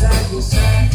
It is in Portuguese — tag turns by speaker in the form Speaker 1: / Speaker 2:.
Speaker 1: gozar, gozar.